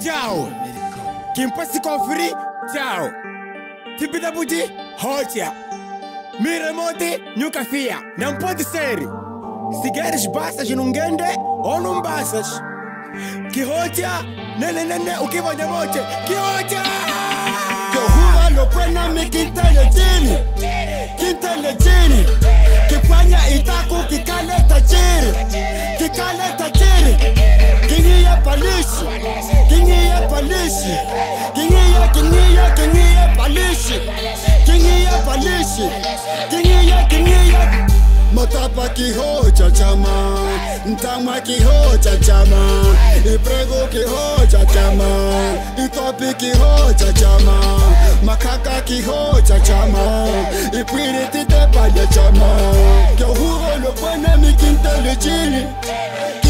Tchau! Quem pode se conferir? Tchau! Tibidabuji, rocha! Me remonte, nunca fia! Não pode ser! Se queres passas num gande ou não passas! Que rocha! Nene, nene, o que vai de moche? Que rocha! Que rua no pena me quintalha, Jenny! Palishi Kingiye palishi Kingiye kingiye kingiye palishi Kingiye palishi Kingiye kingiye Matapa kihocha chama. Ntama kihocha chama. Iprego kihocha chama. Itopi kihocha chama. Makaka kihocha chama. Ipwiri titepaja chama. Kyohuro lopwana mi kintele chini Kintele chini Apana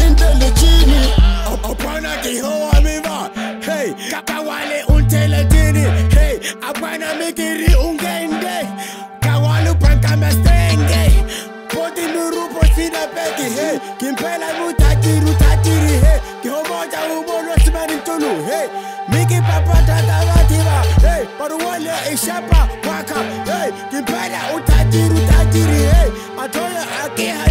kihoa miva. Uh, hey. Kakawale untele dini. Hey. Apana mikiri ungende. Kawalu panka mestenge. Poti nurupo sina peki. Hey. Kimpela mutakiru tatiri. Hey. Kihomoja ubono simani mtulu. Hey. Miki papa tatavativa. Hey. Paruwale ishapa waka. Hey. Kimpela utatiru tatiri. Hey. Atoya akiha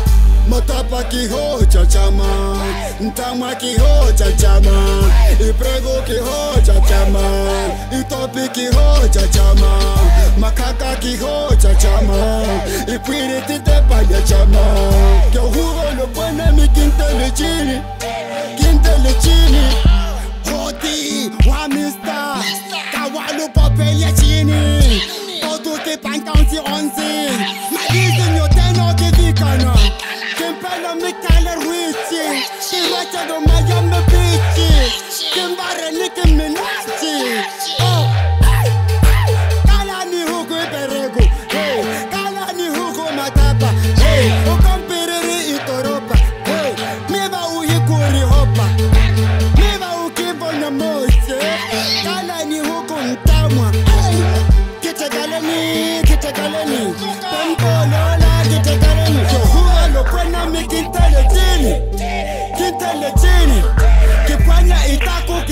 Motapa que rocha chama Tama que rocha chama E prego que rocha chama E top que rocha chama Macaca que rocha chama E pirite te palha Que o ruro no lechini, quintelicini lechini. Roti, wa mister Kawalu papel ya chini Todo te se onze. Ruichi Kirecha do mayame bichi Kimbare niki minachi Oh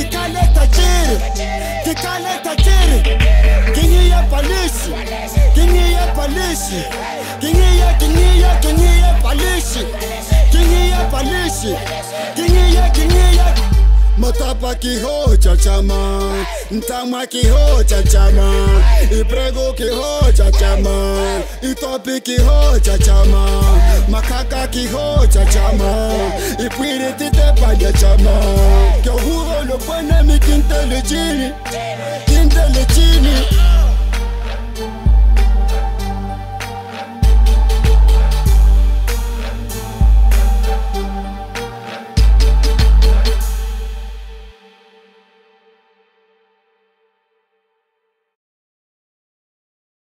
itaku kikale tajiri Kikale tajiri Kingiye palishi Kingiye palishi Kingiye kingiye kingiye palishi Kingiye palishi Kingiye kingiye Matapa kihocha chama. Ntama kihocha chama. Iprego kihocha chama. Itopi kihocha chama. Makaka kihocha chama. Ipwiri titepaja chama. Kyohuro lopwana mi kintele chini. Kintele chini